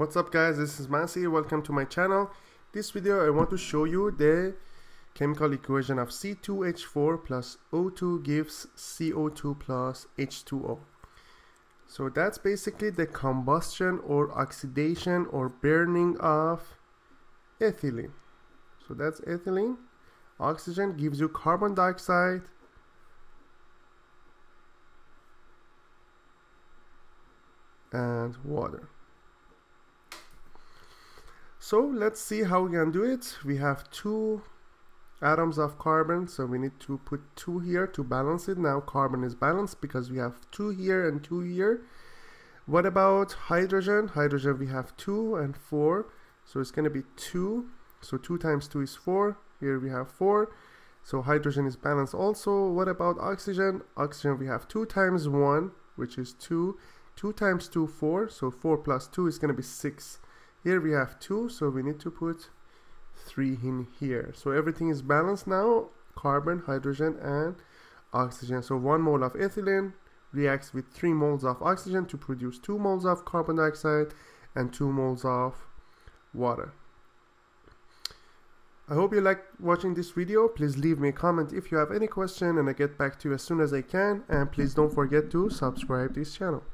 What's up guys, this is Masi, welcome to my channel. This video I want to show you the chemical equation of C2H4 plus O2 gives CO2 plus H2O. So that's basically the combustion or oxidation or burning of ethylene. So that's ethylene. Oxygen gives you carbon dioxide and water. So let's see how we can do it. We have two atoms of carbon, so we need to put two here to balance it. Now carbon is balanced because we have two here and two here. What about hydrogen? Hydrogen we have two and four, so it's going to be two. So two times two is four. Here we have four. So hydrogen is balanced also. What about oxygen? Oxygen we have two times one, which is two 2 times 2, 4. So 4 plus 2 is going to be 6. Here we have 2, so we need to put 3 in here. So everything is balanced now. Carbon, hydrogen, and oxygen. So 1 mole of ethylene reacts with 3 moles of oxygen to produce 2 moles of carbon dioxide and 2 moles of water. I hope you liked watching this video. Please leave me a comment if you have any question and I get back to you as soon as I can. And please don't forget to subscribe this channel.